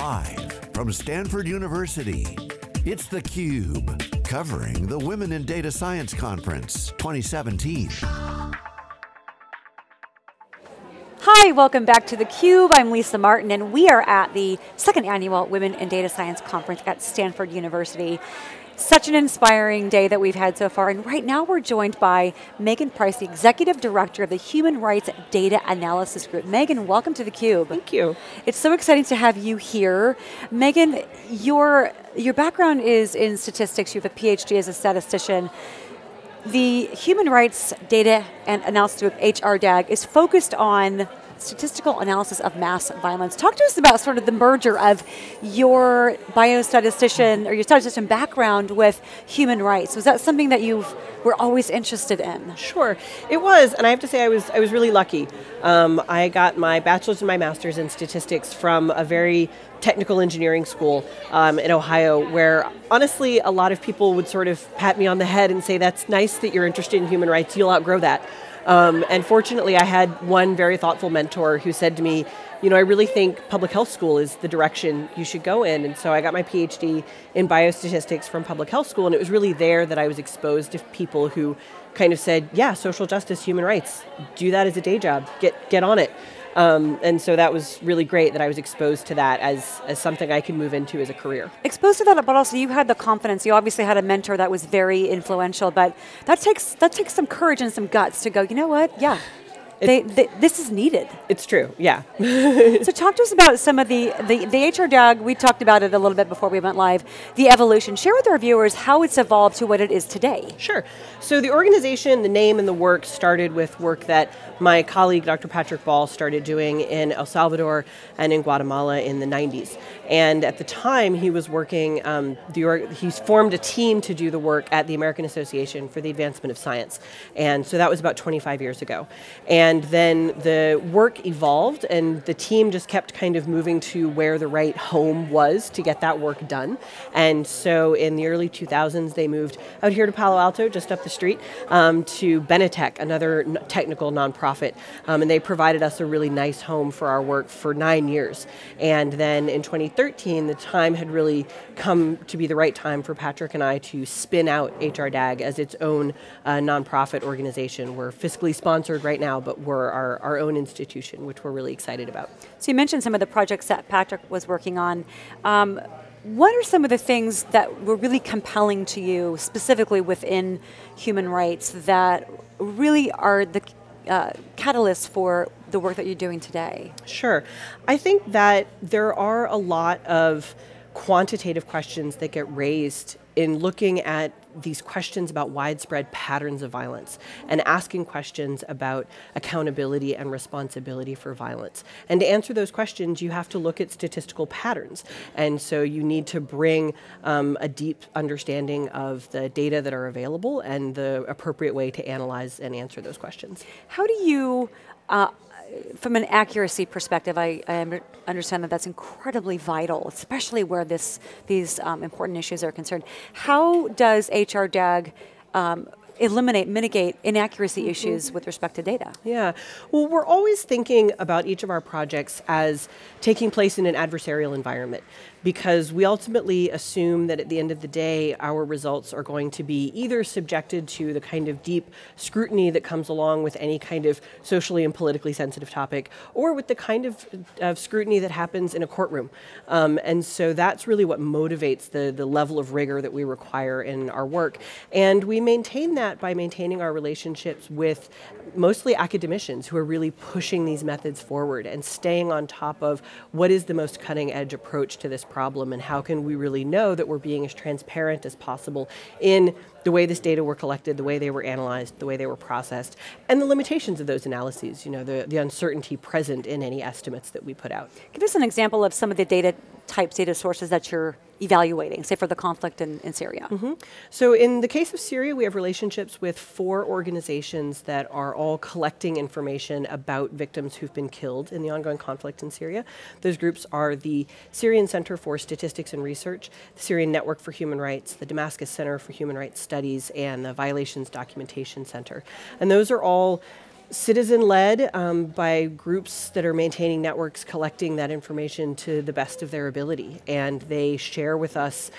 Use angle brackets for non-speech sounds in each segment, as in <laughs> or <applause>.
Live from Stanford University, it's theCUBE, covering the Women in Data Science Conference 2017. Hi, welcome back to theCUBE. I'm Lisa Martin and we are at the second annual Women in Data Science Conference at Stanford University. Such an inspiring day that we've had so far, and right now we're joined by Megan Price, the Executive Director of the Human Rights Data Analysis Group. Megan, welcome to theCUBE. Thank you. It's so exciting to have you here. Megan, your, your background is in statistics, you have a PhD as a statistician. The Human Rights Data and Analysis Group, HRDAG, is focused on statistical analysis of mass violence. Talk to us about sort of the merger of your biostatistician or your statistician background with human rights. Was that something that you were always interested in? Sure, it was, and I have to say I was, I was really lucky. Um, I got my bachelor's and my master's in statistics from a very technical engineering school um, in Ohio where honestly a lot of people would sort of pat me on the head and say that's nice that you're interested in human rights, you'll outgrow that. Um, and fortunately, I had one very thoughtful mentor who said to me, you know, I really think public health school is the direction you should go in. And so I got my PhD in biostatistics from public health school, and it was really there that I was exposed to people who kind of said, yeah, social justice, human rights, do that as a day job, get, get on it. Um, and so that was really great that I was exposed to that as, as something I could move into as a career. Exposed to that, but also you had the confidence. You obviously had a mentor that was very influential, but that takes that takes some courage and some guts to go. You know what? Yeah, they, they, this is needed. It's true, yeah. <laughs> so talk to us about some of the, the, the HRDAG, we talked about it a little bit before we went live, the evolution. Share with our viewers how it's evolved to what it is today. Sure. So the organization, the name and the work started with work that my colleague, Dr. Patrick Ball, started doing in El Salvador and in Guatemala in the 90s. And at the time, he was working, um, the, he formed a team to do the work at the American Association for the Advancement of Science. And so that was about 25 years ago. And then the work evolved, and the team just kept kind of moving to where the right home was to get that work done. And so in the early 2000s, they moved out here to Palo Alto, just up the street, um, to Benetech, another technical nonprofit. Um, and they provided us a really nice home for our work for nine years. And then in 2013, 2013, the time had really come to be the right time for Patrick and I to spin out HRDAG as its own uh, nonprofit organization. We're fiscally sponsored right now, but we're our, our own institution, which we're really excited about. So you mentioned some of the projects that Patrick was working on. Um, what are some of the things that were really compelling to you, specifically within human rights, that really are the uh, catalyst for the work that you're doing today? Sure. I think that there are a lot of quantitative questions that get raised in looking at these questions about widespread patterns of violence and asking questions about accountability and responsibility for violence. And to answer those questions, you have to look at statistical patterns. And so you need to bring um, a deep understanding of the data that are available and the appropriate way to analyze and answer those questions. How do you uh, from an accuracy perspective, I, I, understand that that's incredibly vital, especially where this, these um, important issues are concerned. How does HRDAG um, eliminate, mitigate inaccuracy mm-hmm. issues with respect to data? Yeah, well, we're always thinking about each of our projects as taking place in an adversarial environment because we ultimately assume that at the end of the day, our results are going to be either subjected to the kind of deep scrutiny that comes along with any kind of socially and politically sensitive topic, or with the kind of, of scrutiny that happens in a courtroom. Um, and so that's really what motivates the, the level of rigor that we require in our work. And we maintain that by maintaining our relationships with mostly academicians who are really pushing these methods forward and staying on top of what is the most cutting edge approach to this problem and how can we really know that we're being as transparent as possible in the way this data were collected, the way they were analyzed, the way they were processed, and the limitations of those analyses, you know, the, the uncertainty present in any estimates that we put out. Give us an example of some of the data types, data sources that you're evaluating, say for the conflict in, in Syria? Mm -hmm. So in the case of Syria, we have relationships with four organizations that are all collecting information about victims who've been killed in the ongoing conflict in Syria. Those groups are the Syrian Center for Statistics and Research, the Syrian Network for Human Rights, the Damascus Center for Human Rights Studies, and the Violations Documentation Center. And those are all citizen led um, by groups that are maintaining networks collecting that information to the best of their ability. And they share with us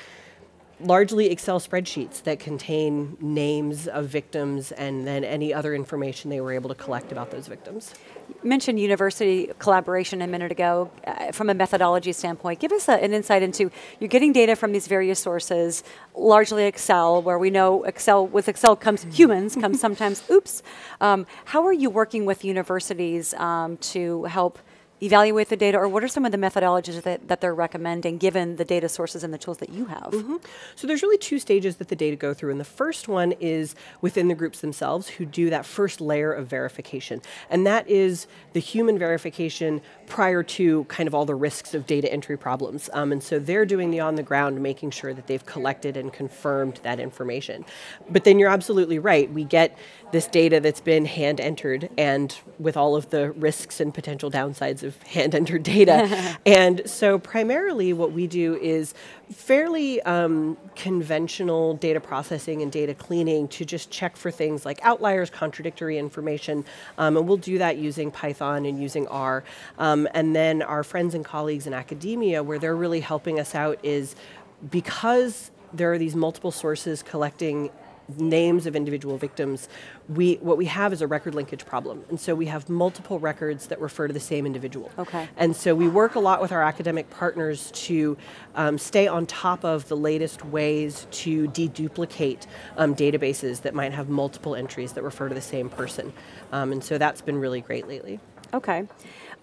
largely Excel spreadsheets that contain names of victims and then any other information they were able to collect about those victims. You mentioned university collaboration a minute ago. Uh, from a methodology standpoint, give us a, an insight into you're getting data from these various sources, largely Excel, where we know Excel with Excel comes <laughs> humans, comes sometimes oops. Um, how are you working with universities um, to help? Evaluate the data, or what are some of the methodologies that, that they're recommending given the data sources and the tools that you have? Mm -hmm. So there's really two stages that the data go through, and the first one is within the groups themselves who do that first layer of verification, and that is the human verification prior to kind of all the risks of data entry problems. Um, and so they're doing the on the ground, making sure that they've collected and confirmed that information. But then you're absolutely right. We get this data that's been hand entered and with all of the risks and potential downsides of hand entered data. <laughs> and so primarily what we do is fairly um, conventional data processing and data cleaning to just check for things like outliers, contradictory information, um, and we'll do that using Python and using R. Um, and then our friends and colleagues in academia, where they're really helping us out, is because there are these multiple sources collecting names of individual victims, we what we have is a record linkage problem. And so we have multiple records that refer to the same individual. Okay. And so we work a lot with our academic partners to um, stay on top of the latest ways to deduplicate um, databases that might have multiple entries that refer to the same person. Um, and so that's been really great lately. Okay.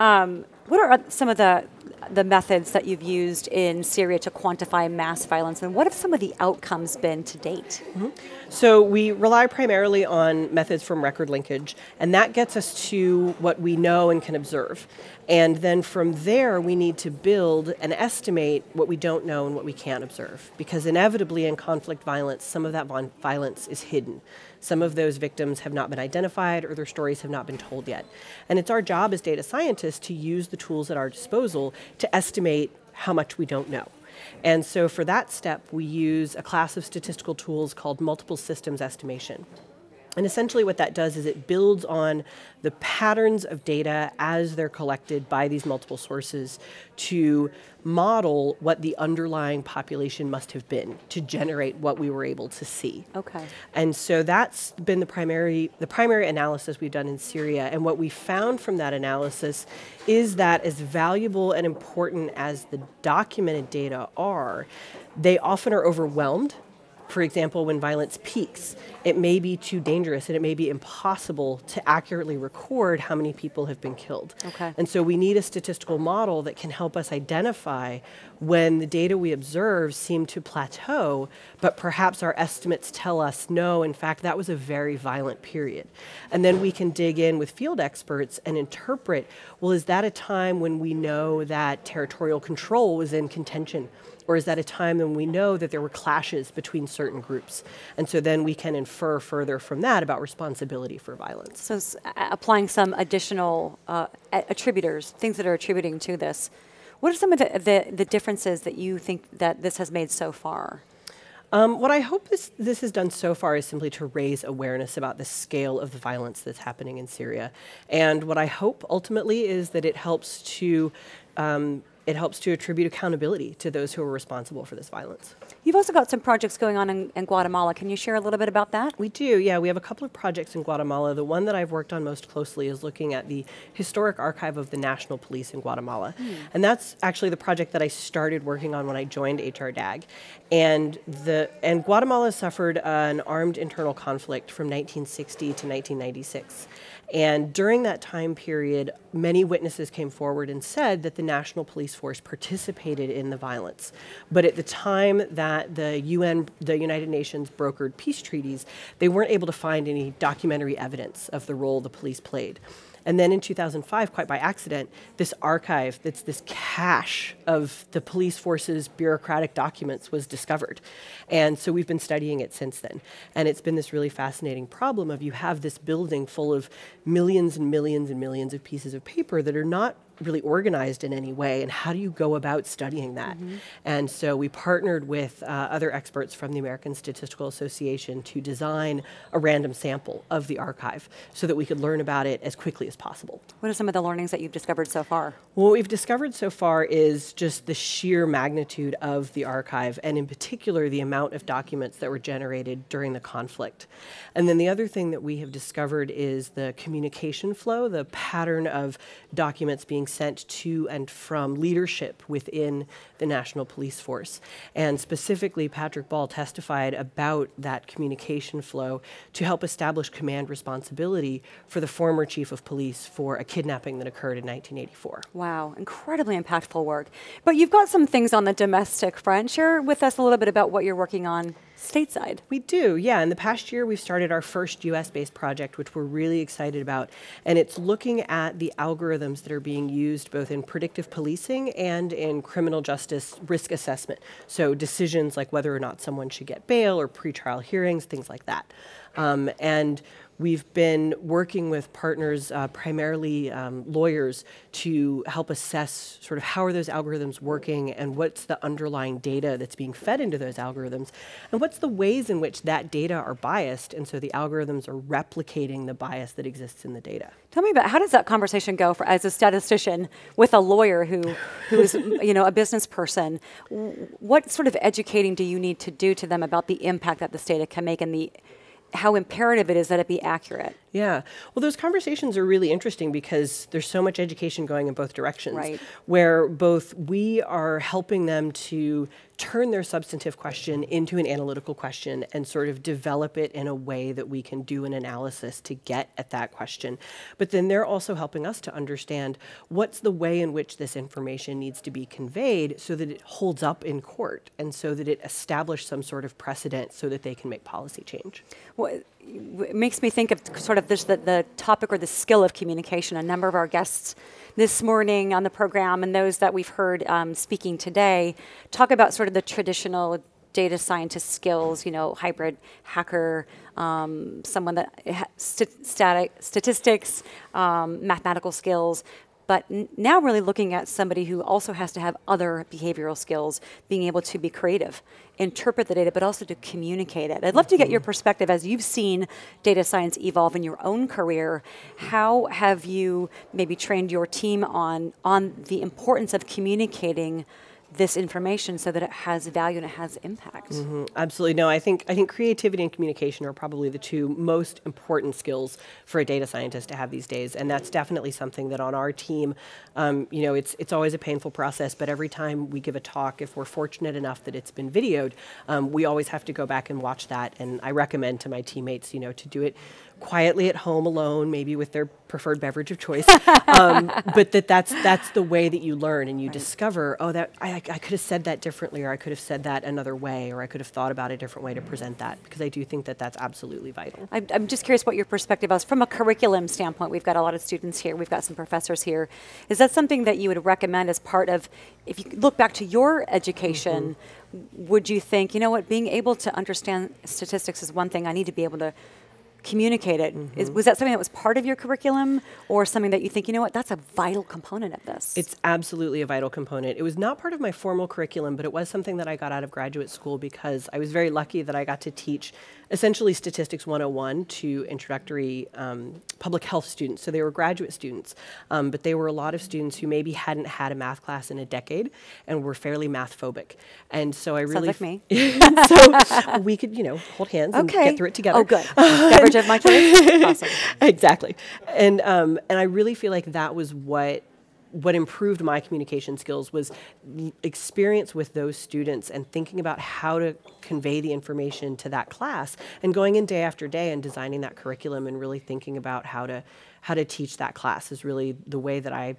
Um, what are some of the the methods that you've used in Syria to quantify mass violence, and what have some of the outcomes been to date? Mm -hmm. So we rely primarily on methods from record linkage, and that gets us to what we know and can observe. And then from there, we need to build and estimate what we don't know and what we can't observe. Because inevitably in conflict violence, some of that violence is hidden. Some of those victims have not been identified or their stories have not been told yet. And it's our job as data scientists to use the tools at our disposal to estimate how much we don't know. And so for that step, we use a class of statistical tools called multiple systems estimation. And essentially what that does is it builds on the patterns of data as they're collected by these multiple sources to model what the underlying population must have been to generate what we were able to see. Okay. And so that's been the primary the primary analysis we've done in Syria and what we found from that analysis is that as valuable and important as the documented data are, they often are overwhelmed for example, when violence peaks, it may be too dangerous and it may be impossible to accurately record how many people have been killed. Okay. And so we need a statistical model that can help us identify when the data we observe seem to plateau, but perhaps our estimates tell us, no, in fact, that was a very violent period. And then we can dig in with field experts and interpret, well, is that a time when we know that territorial control was in contention? Or is that a time when we know that there were clashes between certain groups? And so then we can infer further from that about responsibility for violence. So applying some additional uh, attributors, things that are attributing to this. What are some of the, the, the differences that you think that this has made so far? Um, what I hope this, this has done so far is simply to raise awareness about the scale of the violence that's happening in Syria. And what I hope ultimately is that it helps to um, it helps to attribute accountability to those who are responsible for this violence. You've also got some projects going on in, in, Guatemala. Can you share a little bit about that? We do, yeah. We have a couple of projects in Guatemala. The one that I've worked on most closely is looking at the historic archive of the National Police in Guatemala. Mm. And that's actually the project that I started working on when I joined HRDAG. And, the, and Guatemala suffered an armed internal conflict from 1960 to 1996. And during that time period, many witnesses came forward and said that the National Police Force participated in the violence. But at the time that the UN, the United Nations brokered peace treaties, they weren't able to find any documentary evidence of the role the police played. And then in 2005, quite by accident, this archive, that's this cache of the police force's bureaucratic documents was discovered. And so we've been studying it since then. And it's been this really fascinating problem of you have this building full of millions and millions and millions of pieces of paper that are not really organized in any way, and how do you go about studying that? Mm-hmm. And so we partnered with uh, other experts from the American Statistical Association to design a random sample of the archive so that we could learn about it as quickly as possible. What are some of the learnings that you've discovered so far? Well, what we've discovered so far is just the sheer magnitude of the archive, and in particular, the amount of documents that were generated during the conflict. And then the other thing that we have discovered is the communication flow, the pattern of documents being sent to and from leadership within the National Police Force. And specifically, Patrick Ball testified about that communication flow to help establish command responsibility for the former chief of police for a kidnapping that occurred in 1984. Wow, incredibly impactful work. But you've got some things on the domestic front. Share with us a little bit about what you're working on stateside. We do, yeah. In the past year, we've started our first US based project, which we're really excited about. And it's looking at the algorithms that are being used both in predictive policing and in criminal justice risk assessment. So, decisions like whether or not someone should get bail or pretrial hearings, things like that. Um, and We've been working with partners, uh, primarily um, lawyers, to help assess sort of how are those algorithms working and what's the underlying data that's being fed into those algorithms, and what's the ways in which that data are biased, and so the algorithms are replicating the bias that exists in the data. Tell me about how does that conversation go for as a statistician with a lawyer who who is you know a business person? What sort of educating do you need to do to them about the impact that this data can make and the how imperative it is that it be accurate. Yeah. Well, those conversations are really interesting because there's so much education going in both directions. Right. Where both we are helping them to turn their substantive question into an analytical question and sort of develop it in a way that we can do an analysis to get at that question. But then they're also helping us to understand what's the way in which this information needs to be conveyed so that it holds up in court and so that it establishes some sort of precedent so that they can make policy change. Well, it makes me think of sort of this, the, the topic or the skill of communication. A number of our guests this morning on the program and those that we've heard um, speaking today talk about sort of the traditional data scientist skills, you know, hybrid hacker, um, someone that ha- st- static statistics, um, mathematical skills, but n- now really looking at somebody who also has to have other behavioral skills, being able to be creative, interpret the data, but also to communicate it. I'd love to get your mm-hmm. perspective as you've seen data science evolve in your own career. How have you maybe trained your team on on the importance of communicating? This information so that it has value and it has impact. Mm-hmm. Absolutely, no. I think I think creativity and communication are probably the two most important skills for a data scientist to have these days, and that's definitely something that on our team, um, you know, it's it's always a painful process. But every time we give a talk, if we're fortunate enough that it's been videoed, um, we always have to go back and watch that. And I recommend to my teammates, you know, to do it quietly at home alone, maybe with their preferred beverage of choice. um, <laughs> but that that's that's the way that you learn and you right. discover. Oh, that I, I could have said that differently, or I could have said that another way, or I could have thought about a different way to present that. Because I do think that that's absolutely vital. I'm, I'm just curious what your perspective is from a curriculum standpoint. We've got a lot of students here. We've got some professors here. Is that something that you would recommend as part of? If you look back to your education. Mm-hmm. Would you think, you know what, being able to understand statistics is one thing. I need to be able to communicate it. Mm-hmm. Is, was that something that was part of your curriculum or something that you think, you know what, that's a vital component of this? It's absolutely a vital component. It was not part of my formal curriculum, but it was something that I got out of graduate school because I was very lucky that I got to teach essentially Statistics 101 to introductory um, public health students. So they were graduate students, um, but they were a lot of students who maybe hadn't had a math class in a decade and were fairly math phobic. And so I really. Sounds like me. <laughs> so we could, you know, hold hands okay. and get through it together. Oh, good. Beverage of my choice. <laughs> Awesome. exactly. And, um, and I really feel like that was what what improved my communication skills was experience with those students and thinking about how to convey the information to that class and going in day after day and designing that curriculum and really thinking about how to how to teach that class is really the way that I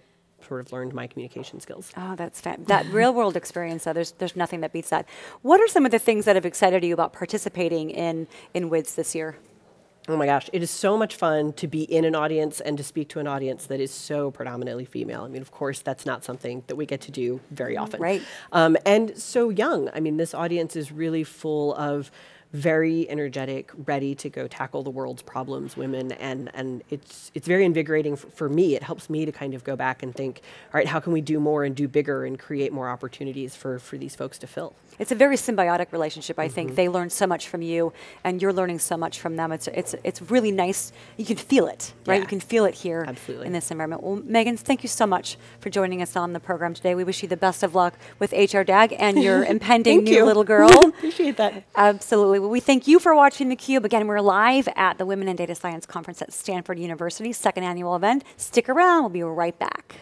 sort of learned my communication skills. Oh, that's fa- that real world experience. Though, there's there's nothing that beats that. What are some of the things that have excited you about participating in in WIDS this year? Oh my gosh, it is so much fun to be in an audience and to speak to an audience that is so predominantly female. I mean, of course, that's not something that we get to do very often. Right. Um, and so young. I mean, this audience is really full of very energetic, ready to go tackle the world's problems, women, and and it's it's very invigorating for, for me. It helps me to kind of go back and think, all right, how can we do more and do bigger and create more opportunities for for these folks to fill? It's a very symbiotic relationship. I mm-hmm. think they learn so much from you, and you're learning so much from them. It's it's it's really nice. You can feel it, right? Yeah. You can feel it here Absolutely. in this environment. Well, Megan, thank you so much for joining us on the program today. We wish you the best of luck with HRDAG and your <laughs> impending new you. little <laughs> girl. Appreciate that. Absolutely. Well, we thank you for watching theCUBE. Again, we're live at the Women in Data Science Conference at Stanford University, second annual event. Stick around, we'll be right back.